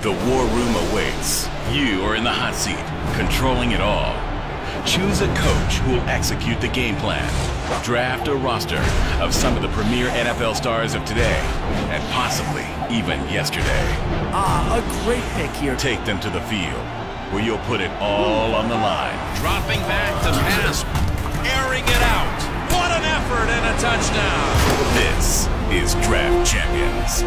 The war room awaits. You are in the hot seat, controlling it all. Choose a coach who will execute the game plan. Draft a roster of some of the premier NFL stars of today, and possibly even yesterday. Ah, a great pick here. Take them to the field, where you'll put it all on the line. Dropping back to pass, airing it out. What an effort and a touchdown. This is Draft Champions.